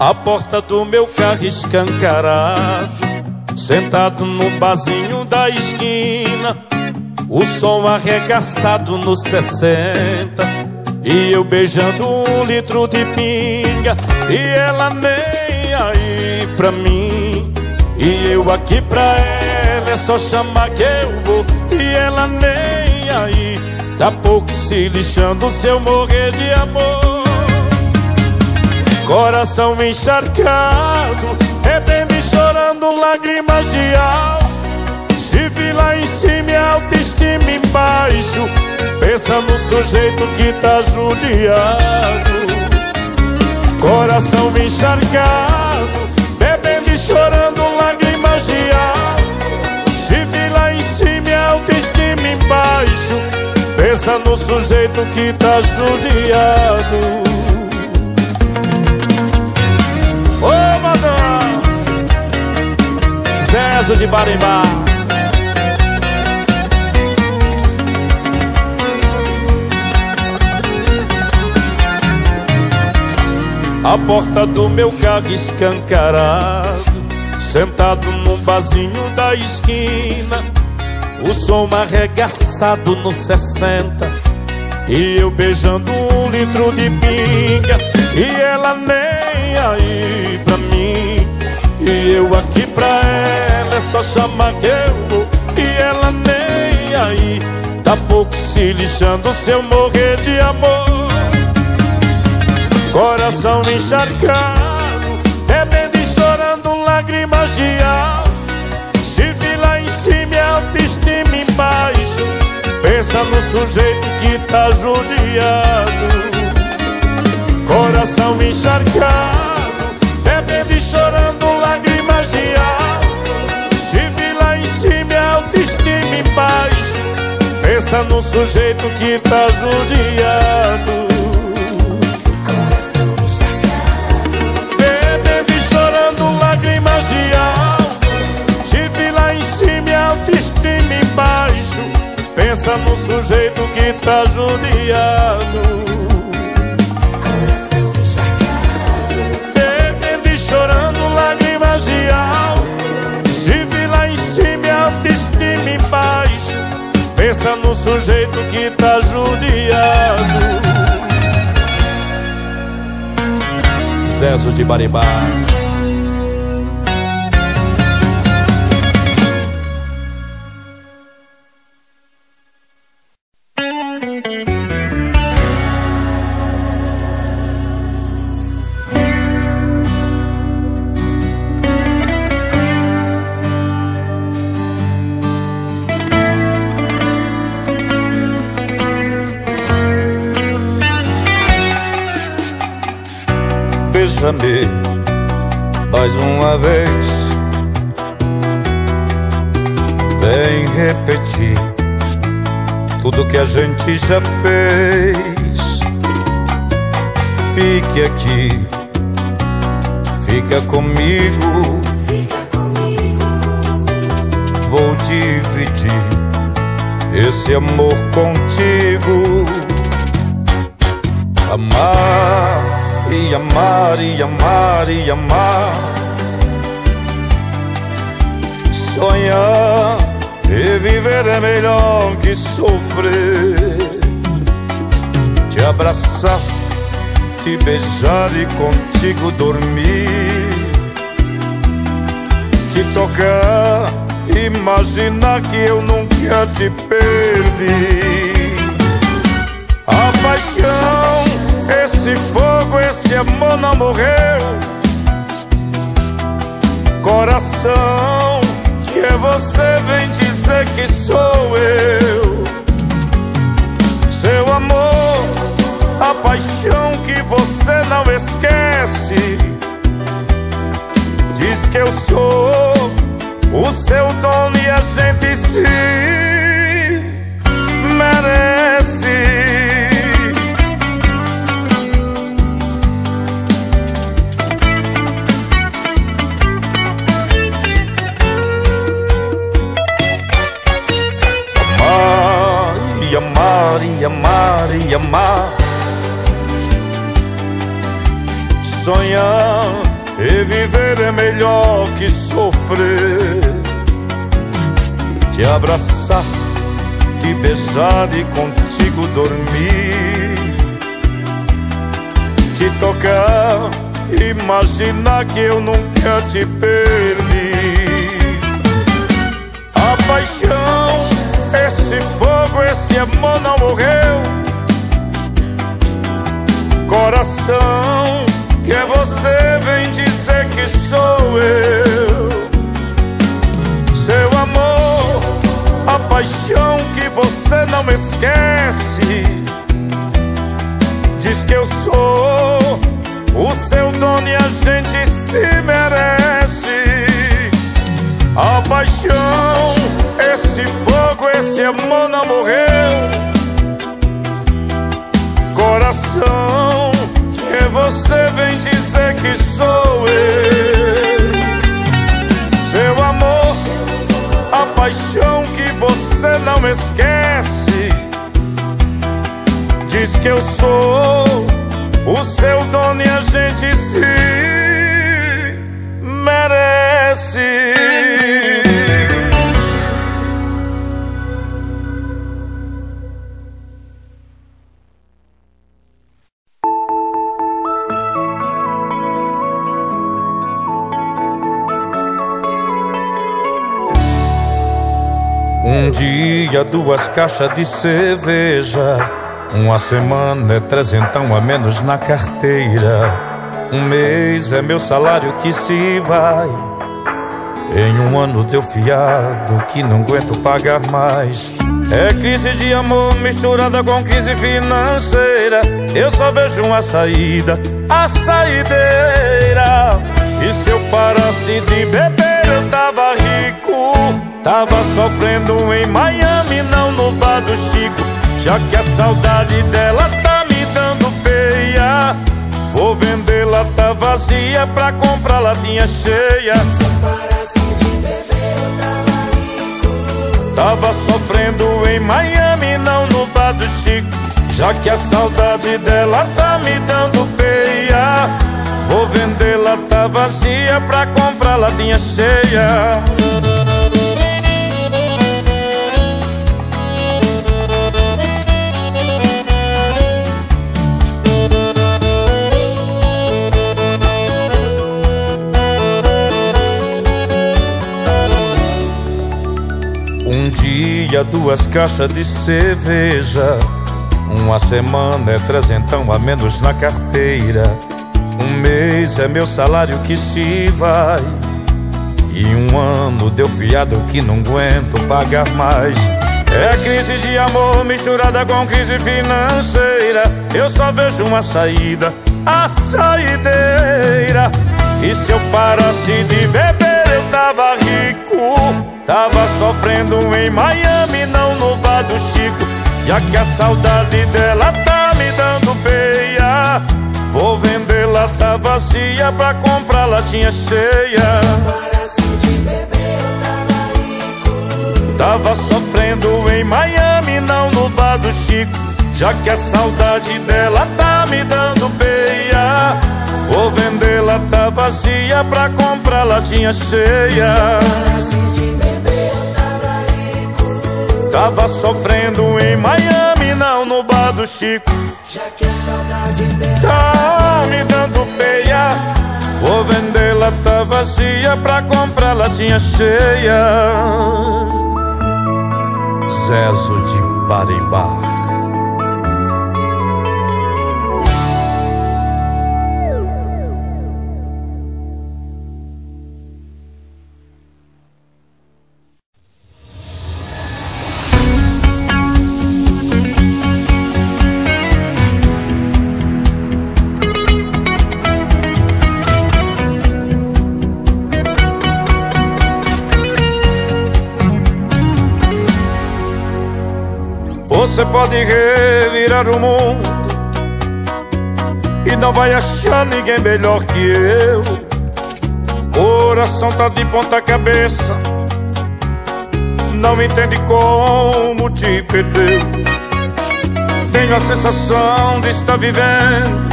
A porta do meu carro escancarado Sentado no barzinho da esquina O som arregaçado no 60 E eu beijando um litro de pinga E ela nem aí pra mim E eu aqui pra ela É só chamar que eu vou E ela nem aí Tá pouco se lixando se eu morrer de amor Coração encharcado Rebendo e chorando lágrimas de alma. Chifre lá em cima e autoestima embaixo Pensa no sujeito que tá judiado. Coração encharcado Bebendo e chorando lágrimas de alma. Chifre lá em cima e autoestima embaixo Pensa no sujeito que tá judiado Zezo de Barimbá A porta do meu carro escancarado Sentado num barzinho da esquina. O som arregaçado no 60 E eu beijando um litro de pinga. E ela nem aí pra mim E eu aqui pra ela É só chamar que eu vou. E ela nem aí Tá pouco se lixando se eu morrer de amor. Coração encharcado Bebendo e chorando lágrimas de alma autoestima embaixo Pensa no sujeito que tá judiado. Coração encharcado Bebendo e chorando álcool Chifre lá em cima e autoestima embaixo Pensa no sujeito que tá judiado Coração Bebendo e chorando lágrimas de álcool autoestima embaixo Pensa no sujeito que tá judiado Pensa no sujeito que tá judiado Zezo de Baribá mais uma vez. Vem repetir tudo que a gente já fez. Fique aqui, fica comigo. Fica comigo. Vou dividir esse amor contigo. Amar e amar, e amar, e amar. Sonhar e viver é melhor que sofrer. Te abraçar, te beijar e contigo dormir. Te tocar, imaginar que eu nunca te perdi. A paixão esse fogo, esse amor não morreu. Coração, que é você vem dizer que sou eu. Seu amor, a paixão que você não esquece. Diz que eu sou o seu dono e a gente se merece. Amar e amar Sonhar E viver é melhor que sofrer. Te abraçar, te beijar e contigo dormir. Te tocar, imaginar que eu nunca te perdi. A paixão, esse fogo, esse amor não morreu Coração que é você vem dizer que sou eu. Seu amor, a paixão que você não esquece. Diz que eu sou o seu dono e a gente se merece. A paixão, esse fogo, esse amor não morreu. Coração que você vem dizer que sou eu. Seu amor, a paixão que você não esquece. Diz que eu sou o seu dono e a gente se merece. Um dia, duas caixas de cerveja. Uma semana é trezentão a menos na carteira. Um mês é meu salário que se vai. Em um ano deu fiado que não aguento pagar mais. É crise de amor misturada com crise financeira. Eu só vejo uma saída, a saideira. E se eu parasse de beber, eu tava rico. Tava sofrendo em Miami, não no bar do Chico Já que a saudade dela tá me dando peia. Vou vender lata tá vazia pra comprar latinha cheia. Tava sofrendo em Miami, não no bar do Chico Já que a saudade dela tá me dando peia. Vou vender lata tá vazia pra comprar latinha cheia dia, duas caixas de cerveja. Uma semana é trezentão a menos na carteira. Um mês é meu salário que se vai. E um ano deu fiado que não aguento pagar mais. É crise de amor misturada com crise financeira. Eu só vejo uma saída, a saideira. E se eu parasse de beber, eu tava rico. Tava sofrendo em Miami, não no bar do Chico. Já que a saudade dela tá me dando peia. Vou vender lata vazia pra comprar latinha cheia. Tava sofrendo em Miami, não no bar do Chico. Já que a saudade dela tá me dando peia. Vou vender lata vazia pra comprar latinha cheia Tava sofrendo em Miami, não no bar do Chico. Já que a saudade dela tá me dando peia. Vou vender lata vazia pra comprar latinha cheia. Zezo de Barimbá. Você pode revirar o mundo. E não vai achar ninguém melhor que eu. Coração tá de ponta cabeça. Não entende como te perdeu. Tenho a sensação de estar vivendo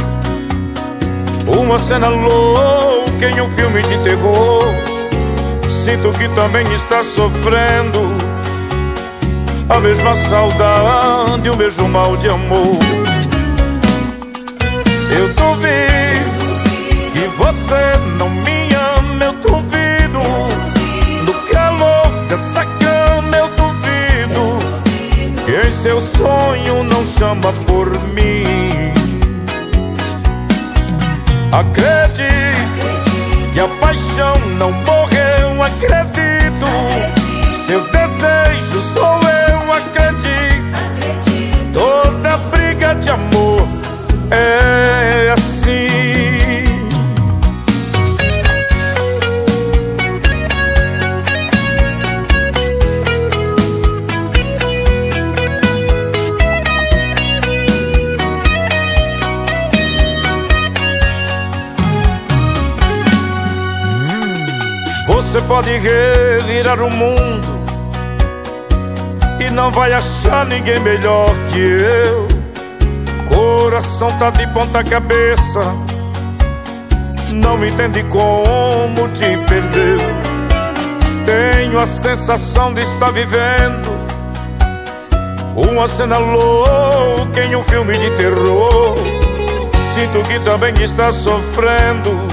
Uma cena louca em um filme de terror. Sinto que também está sofrendo a mesma saudade, o mesmo mal de amor. Eu duvido que você não me ama, eu duvido. No calor dessa cama, eu duvido que em seu sonho não chama por mim. Acredite que a paixão não morreu, acredito. Pode revirar o mundo e não vai achar ninguém melhor que eu. Coração tá de ponta cabeça, não entende como te perdeu. Tenho a sensação de estar vivendo uma cena louca em um filme de terror. Sinto que também está sofrendo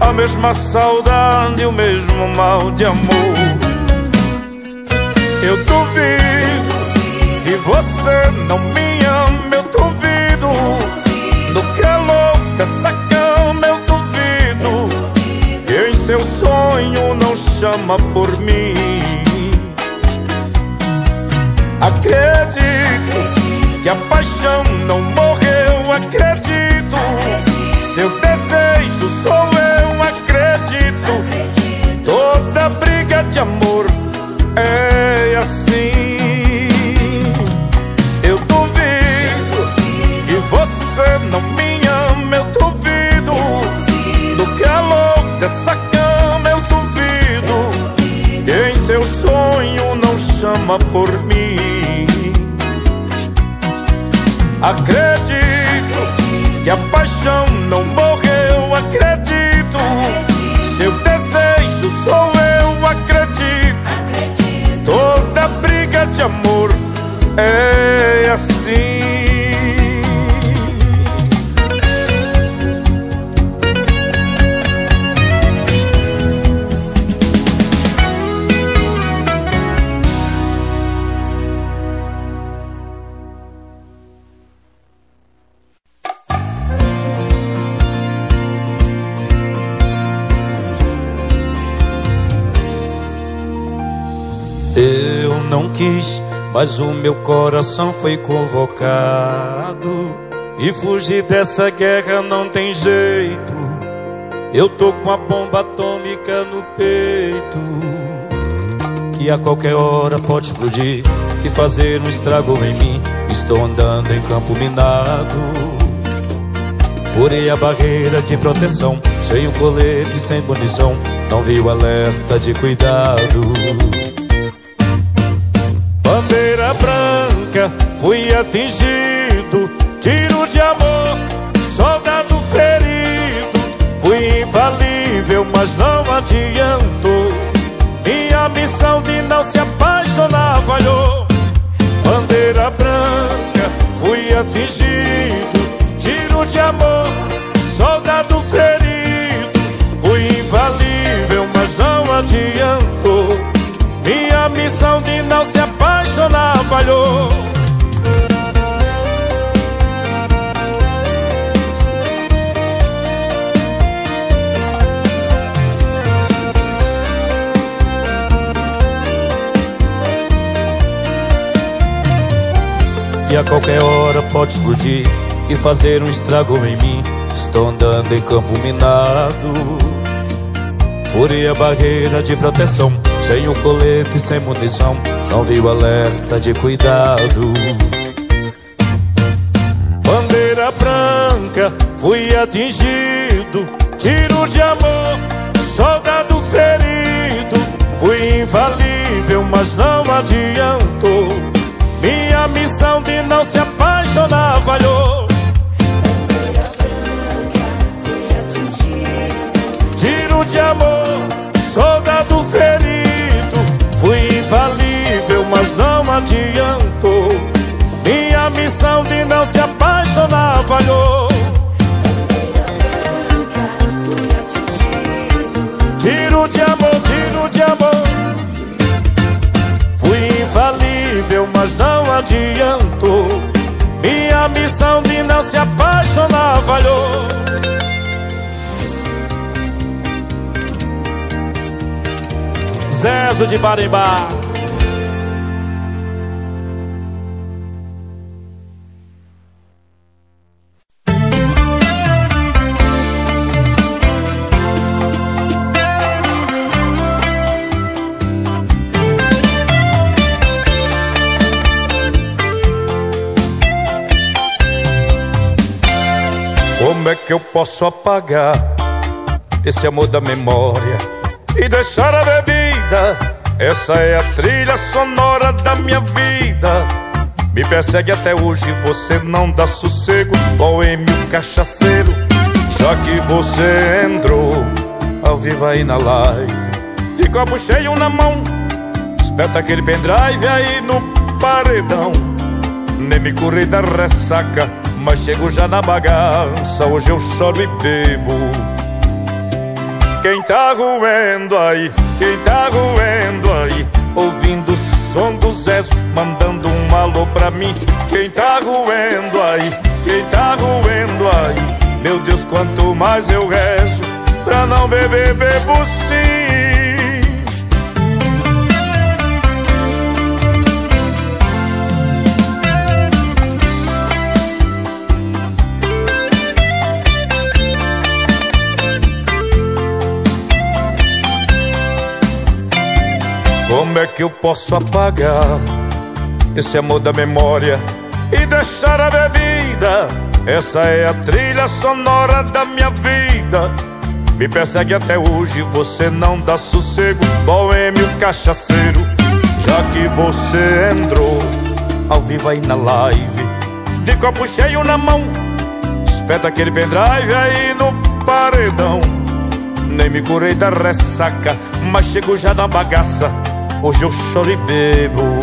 a mesma saudade, o mesmo mal de amor. Eu duvido que você não me ama, eu duvido. No calor dessa cama, eu duvido. Que em seu sonho não chama por mim. Acredito que a paixão não morreu, acredito. Meu coração foi convocado. E fugir dessa guerra não tem jeito. Eu tô com a bomba atômica no peito. Que a qualquer hora pode explodir e fazer um estrago em mim. Estou andando em campo minado. Furei a barreira de proteção, sem o colete, sem munição. Não vi o alerta de cuidado. Bandeira branca, fui atingido. Tiro de amor, soldado ferido. Fui infalível, mas não adiantou. Minha missão de não se apaixonar falhou. Bandeira branca, fui atingido. Tiro de amor, soldado ferido. Apaixonar falhou. Que a qualquer hora pode explodir e fazer um estrago em mim. Estou andando em campo minado. Furei a barreira de proteção, sem o colete, sem munição. Não vi o alerta de cuidado. Bandeira branca, fui atingido. Tiro de amor, soldado ferido. Fui infalível, mas não adiantou. Minha missão de não se apaixonar falhou. Adiantou. Minha missão de não se apaixonar falhou. Tiro de amor, tiro de amor. Fui infalível, mas não adiantou. Minha missão de não se apaixonar falhou. Zezo de Barimbá. Que eu posso apagar esse amor da memória e deixar a bebida? Essa é a trilha sonora da minha vida. Me persegue até hoje, você não dá sossego. Boêmio cachaceiro, já que você entrou ao vivo aí na live. De copo cheio na mão, espeta aquele pendrive aí no paredão. Nem me curei da ressaca, mas chego já na bagaça. Hoje eu choro e bebo. Quem tá roendo aí, quem tá roendo aí, ouvindo o som do Zé, mandando um alô pra mim. Quem tá roendo aí, quem tá roendo aí, meu Deus, quanto mais eu rezo, pra não beber, bebo sim. Como é que eu posso apagar esse amor da memória e deixar a bebida? Essa é a trilha sonora da minha vida. Me persegue até hoje, você não dá sossego, boêmio cachaceiro. Já que você entrou ao vivo aí na live, de copo cheio na mão, espeta aquele pendrive aí no paredão. Nem me curei da ressaca, mas chego já na bagaça Hoje eu choro e bebo.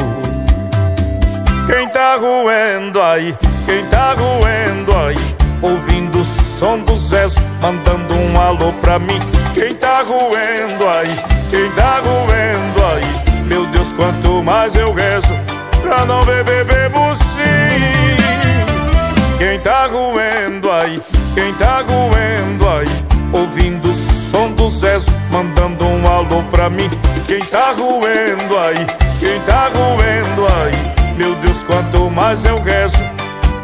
Quem tá roendo aí, quem tá roendo aí? Ouvindo o som do Zé Mandando um alô pra mim. Quem tá roendo aí, quem tá roendo aí? Meu Deus, quanto mais eu rezo Pra não beber, bebo sim. Quem tá roendo aí, quem tá roendo aí? Ouvindo som do Zé Mandando um alô pra mim. Quem tá roendo aí, quem tá roendo aí? Meu Deus, quanto mais eu rezo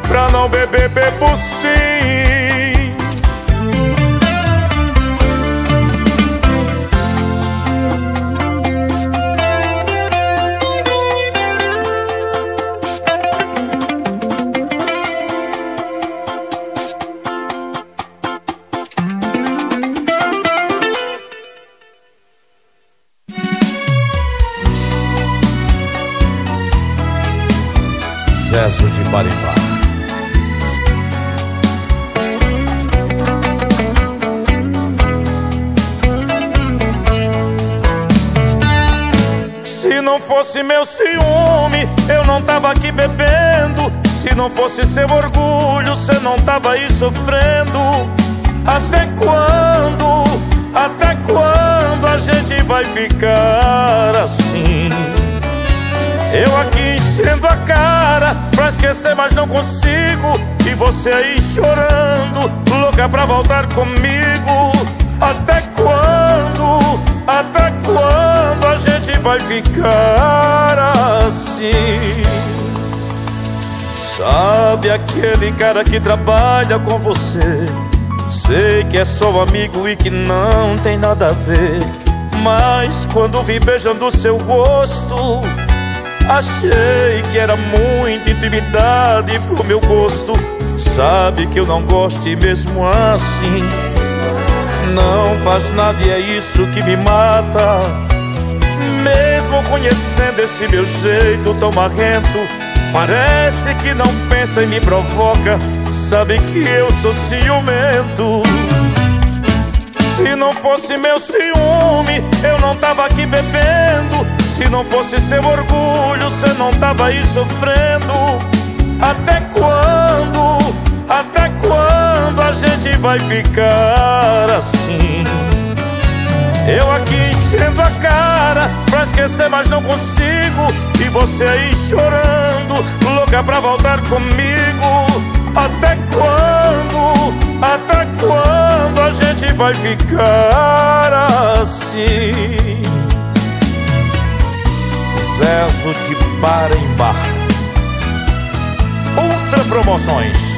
Pra não beber, bebo sim Zezo de Barimbá. Se não fosse meu ciúme, eu não tava aqui bebendo. Se não fosse seu orgulho, você não tava aí sofrendo. Até quando, até quando a gente vai ficar assim? Eu aqui enchendo a cara pra esquecer, mas não consigo. E você aí chorando, louca pra voltar comigo. Até quando, até quando a gente vai ficar assim? Sabe aquele cara que trabalha com você? Sei que é só amigo e que não tem nada a ver. Mas quando vi beijando seu rosto Achei que era muita intimidade pro meu gosto. Sabe que eu não gosto e mesmo assim Não faz nada e é isso que me mata. Mesmo conhecendo esse meu jeito tão marrento Parece que não pensa e me provoca. Sabe que eu sou ciumento. Se não fosse meu ciúme Eu não tava aqui bebendo Se não fosse seu orgulho, você não tava aí sofrendo. Até quando? Até quando a gente vai ficar assim? Eu aqui enchendo a cara pra esquecer, mas não consigo. E você aí chorando, louca pra voltar comigo. Até quando? Até quando a gente vai ficar assim? Zezo de bar em bar. Ultra promoções.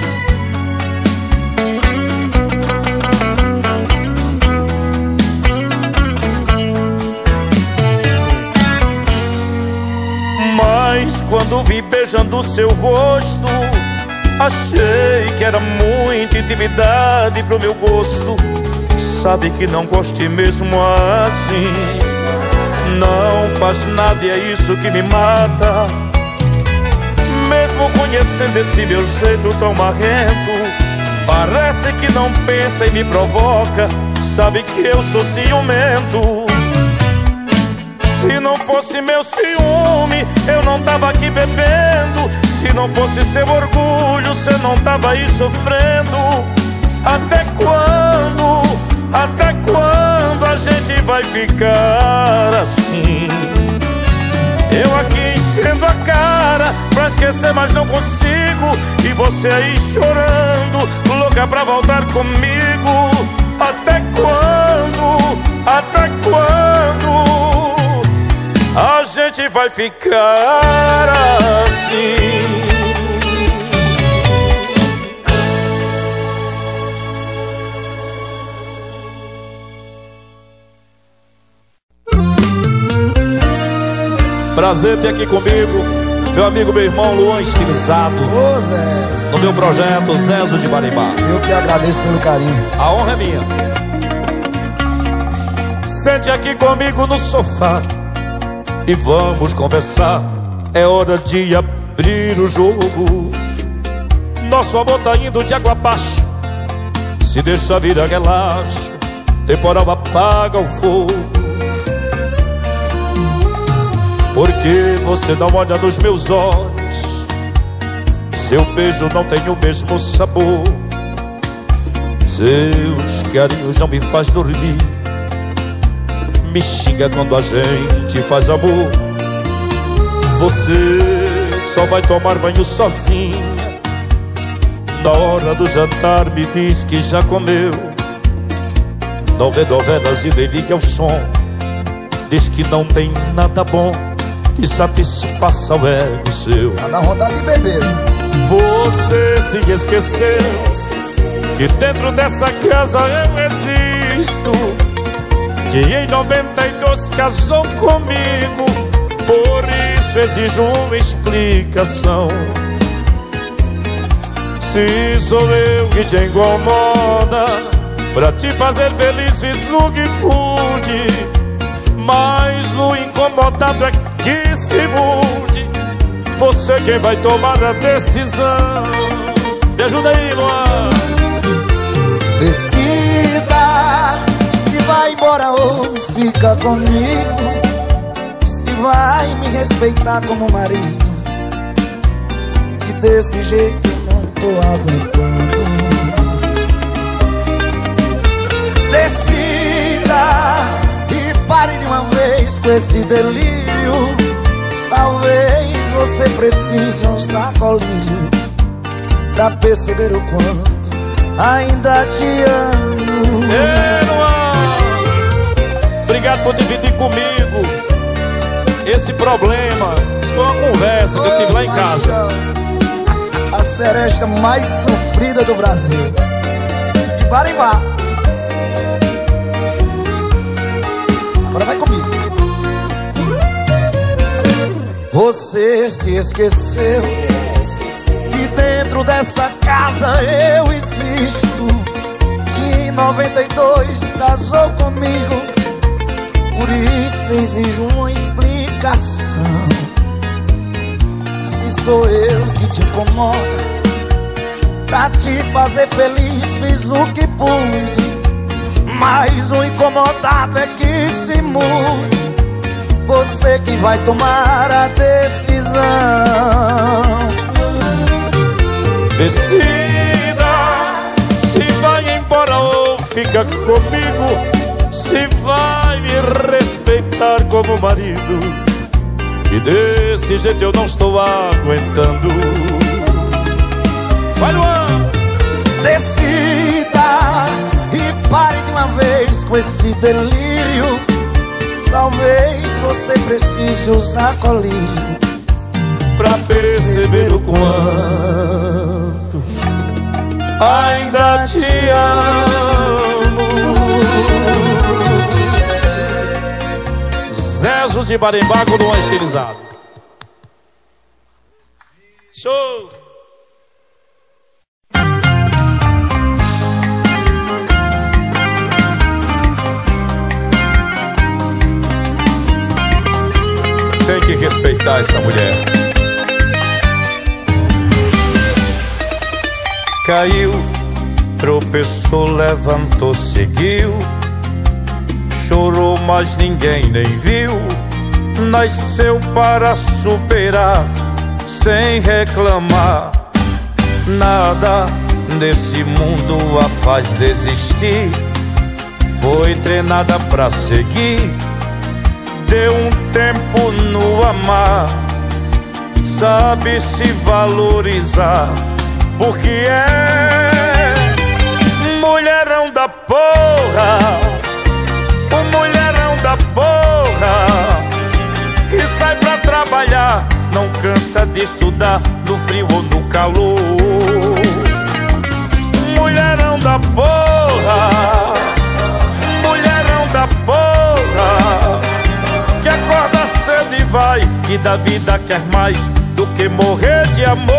Quando vi beijando seu rosto Achei que era muita intimidade pro meu gosto Sabe que não goste mesmo assim Não faz nada e é isso que me mata. Mesmo conhecendo esse meu jeito tão marrento Parece que não pensa e me provoca. Sabe que eu sou ciumento. Se não fosse meu ciúme, eu não tava aqui bebendo. Se não fosse seu orgulho, você não tava aí sofrendo. Até quando, até quando gente vai ficar assim? Eu aqui enchendo a cara pra esquecer, mas não consigo. E você aí chorando, louca pra voltar comigo. Até quando, até quando? a gente vai ficar assim. Prazer ter aqui comigo meu amigo, meu irmão Luan Estilizado. Ô Zé. No meu projeto Zezo de Barimbá. Eu que agradeço pelo carinho. A honra é minha. Sente aqui comigo no sofá e vamos conversar. É hora de abrir o jogo. Nosso amor tá indo de água abaixo. Se deixa virar relaxo, temporal apaga o fogo. Porque você não olha nos meus olhos. Seu beijo não tem o mesmo sabor. Seus carinhos não me faz dormir. Me xinga quando a gente faz amor Você só vai tomar banho sozinha Na hora do jantar me diz que já comeu Não vê novelas e nem liga o som Diz que não tem nada bom Que satisfaça o ego seu. Tá na vontade de beber. Você se esqueceu Que dentro dessa casa eu existo que em 92 casou comigo, por isso exijo uma explicação. Se sou eu que te incomoda, pra te fazer feliz fiz o que pude, mas o incomodado é que se mude. Você quem vai tomar a decisão. Me ajuda aí, Luan. Decida vai embora ou fica comigo Se vai me respeitar como marido E desse jeito não tô aguentando Decida uma vez com esse delírio Talvez você precise um sacolírio Pra perceber o quanto ainda te amo é, Obrigado por dividir comigo esse problema. Isso foi uma conversa que eu tive lá em casa. A seresta mais sofrida do Brasil. Barimbá. Agora vai Você se esqueceu que dentro dessa casa eu existo. Que em 92 casou comigo. Por isso exijo uma explicação. Se sou eu que te incomoda Pra te fazer feliz fiz o que pude. Mas o incomodado é que se mude Você que vai tomar a decisão. Decida se vai embora ou fica comigo Se vai me respeitar como marido. E desse jeito eu não estou aguentando. Vai, Luan! Decida e pare de uma vez com esse delírio. Talvez você precise usar colírio Pra perceber o quanto Ainda te amo Zezo de Barimbago do Estilizado Show! Que respeitar essa mulher. Caiu, tropeçou, levantou, seguiu. Chorou, mas ninguém nem viu. Nasceu para superar, sem reclamar. Nada desse mundo a faz desistir. Foi treinada pra seguir deu um tempo no amar, sabe se valorizar, porque é mulherão da porra, o mulherão da porra, que sai pra trabalhar, não cansa de estudar no frio ou no calor. Mulherão da porra, vai E da vida quer mais do que morrer de amor.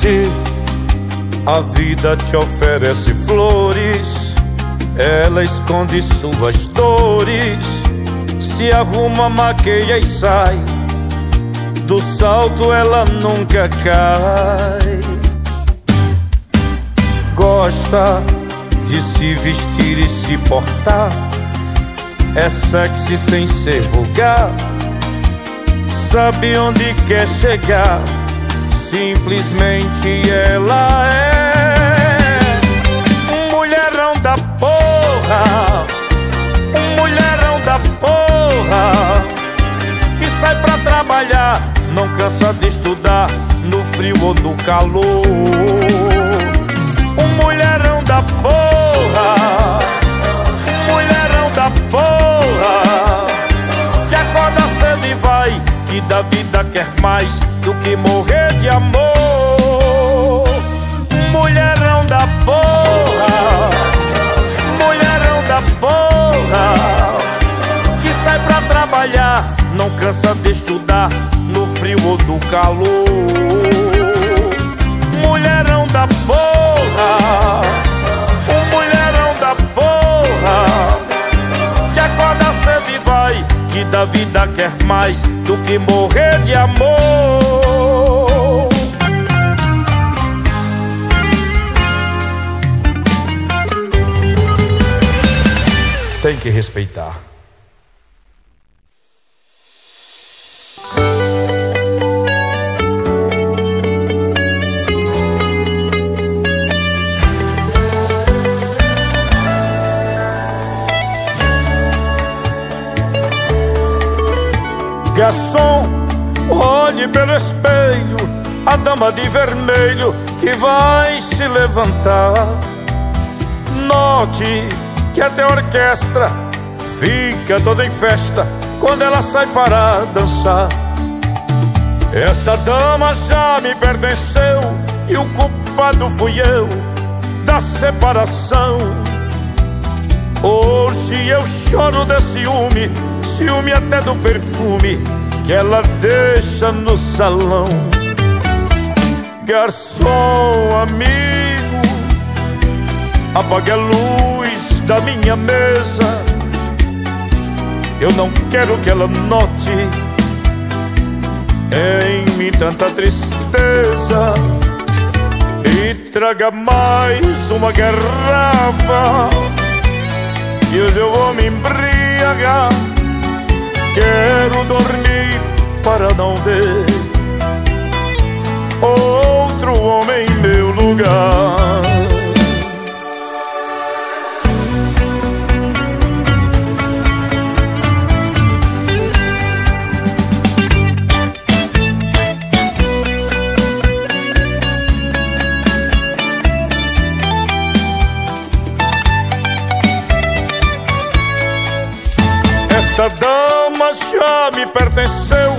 Se a vida te oferece flores ela esconde suas dores, se arruma, maqueia e sai. Do salto ela nunca cai. Gosta de se vestir e se portar. É sexy sem ser vulgar. Sabe onde quer chegar. Simplesmente ela é mulherão da porra trabalhar, não cansa de estudar, no frio ou no calor. Um mulherão da porra, mulherão da porra, que acorda cedo e vai, que da vida quer mais do que morrer de amor. Cansa de estudar No frio ou no calor Mulherão da porra O mulherão da porra Que acorda cedo e vai Que da vida quer mais Do que morrer de amor tem que respeitar. Pelo espelho a dama de vermelho que vai se levantar. Note que até a orquestra fica toda em festa quando ela sai para dançar. Esta dama já me pertenceu e o culpado fui eu da separação. Hoje eu choro de ciúme, ciúme até do perfume que ela deixa no salão. Garçom, amigo, apague a luz da minha mesa Eu não quero que ela note em mim tanta tristeza e traga mais uma garrafa. E hoje eu vou me embriagar. Quero dormir para não ver outro homem em meu lugar. Esta dama pertenceu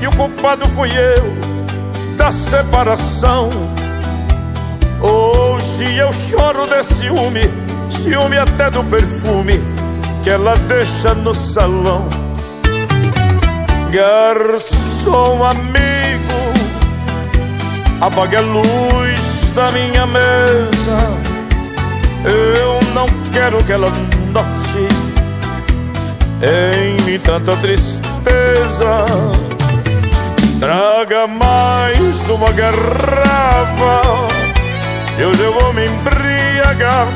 e o culpado fui eu da separação. Hoje eu choro de ciúme, ciúme até do perfume que ela deixa no salão. Garçom amigo, apague a luz da minha mesa. Eu não quero que ela note em mim tanta tristeza. Traga mais uma garrafa, eu vou me embriagar.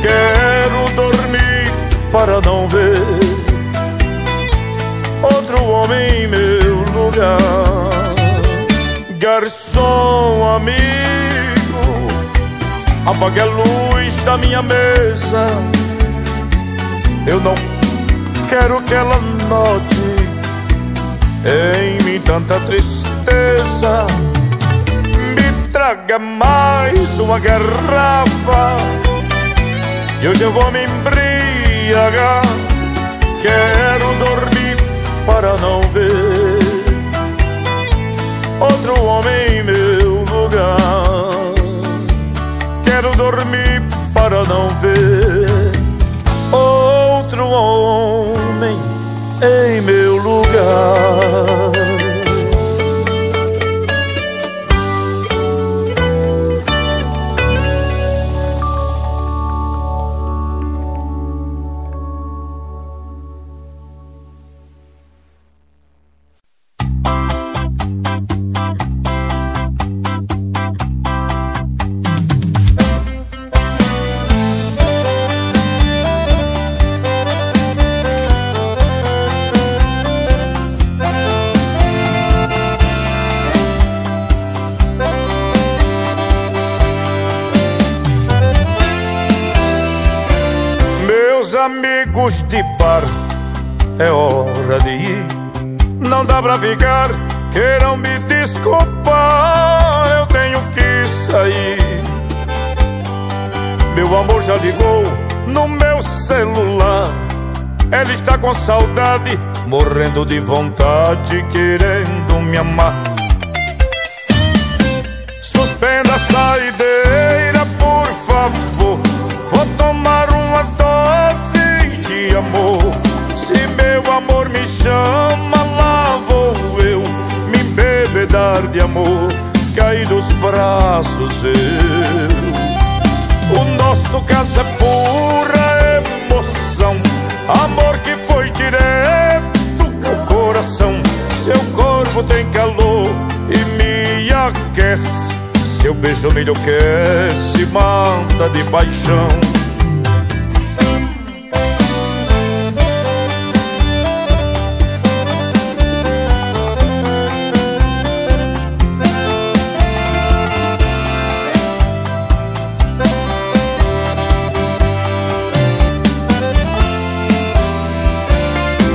Quero dormir para não ver outro homem em meu lugar. Garçom amigo, apague a luz da minha mesa. Eu não quero que ela note em mim tanta tristeza. Me traga mais uma garrafa, que hoje eu vou me embriagar. Quero dormir para não ver vontade, querendo me amar. Suspenda a saideira, por favor. Vou tomar uma dose de amor. Se meu amor me chama, lá vou eu me embebedar de amor. Cair dos braços eu. O nosso caso é pura emoção. Amor corpo tem calor e me aquece. Seu beijo me enlouquece, manda de paixão.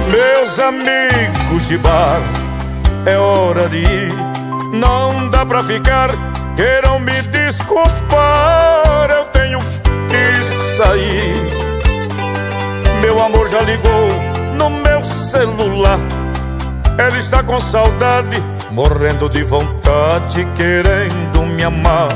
Meus amigos de bar, é hora de ir. Não dá pra ficar, queiram me desculpar. Eu tenho que sair. Meu amor já ligou no meu celular. Ela está com saudade, morrendo de vontade, querendo me amar.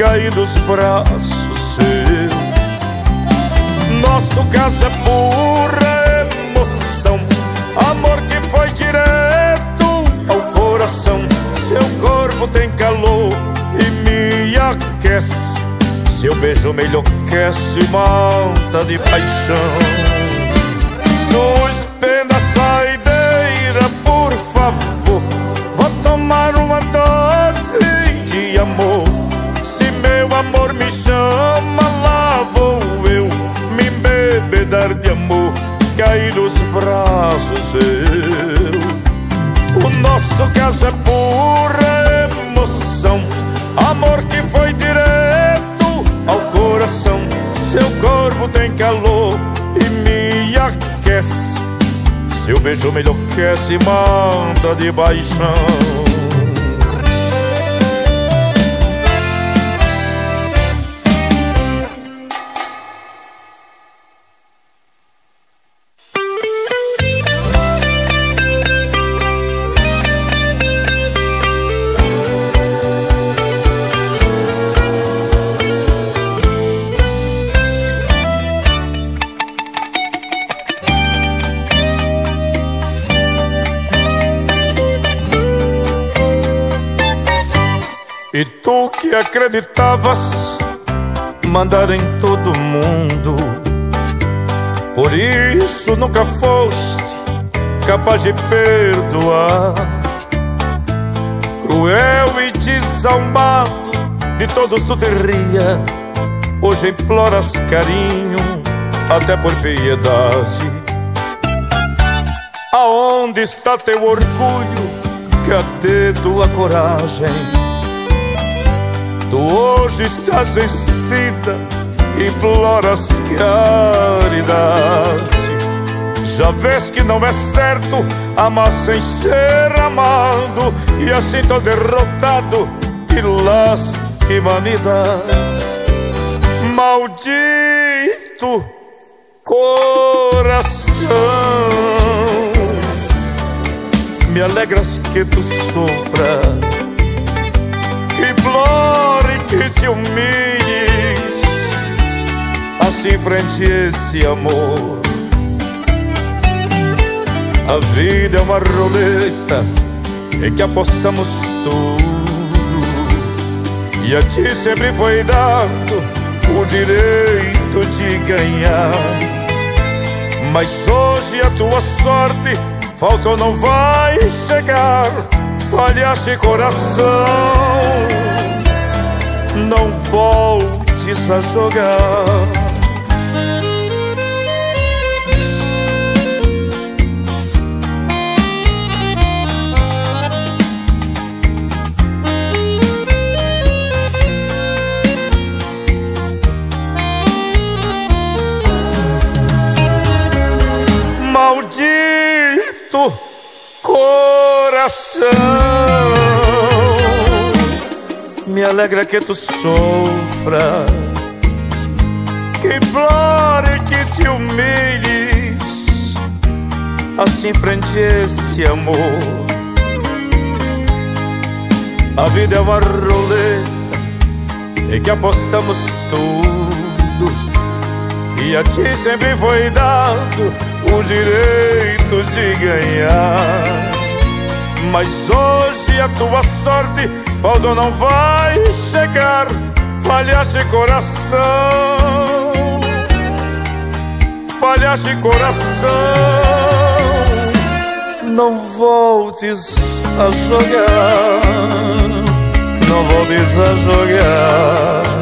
Cair dos braços seus. nosso caso é pura emoção. Amor que foi direto ao coração. Seu corpo tem calor e me aquece. Seu beijo me enlouquece, malta de paixão. Suspenda a saideira, por favor Cair nos braços seu O nosso caso é pura emoção. Amor que foi direto ao coração. Seu corpo tem calor e me aquece. Seu beijo me enlouquece e manda de baixão que acreditavas mandar em todo mundo, por isso nunca foste capaz de perdoar. Cruel e desalmado, de todos tu te ria, hoje imploras carinho, até por piedade. Aonde está teu orgulho? Cadê tua coragem? Tu hoje estás vencida, imploras caridade. Já vês que não é certo amar sem ser amado, e assim tô derrotado, que lastimanidade. Maldito coração, me alegras que tu sofras que que te humilhes Assim frente esse amor. A vida é uma roleta Em que apostamos tudo. E a ti sempre foi dado O direito de ganhar. Mas hoje a tua sorte Falta ou não vai chegar falhaste coração Não voltes a jogar alegra que tu sofra, que implore que te humilhes, assim frente esse amor. A vida é uma roleta em que apostamos tudo, e a ti sempre foi dado o direito de ganhar. Mas hoje a tua sorte falta não vai chegar. Falhaste coração, falhaste coração. Não voltes a jogar, não voltes a jogar.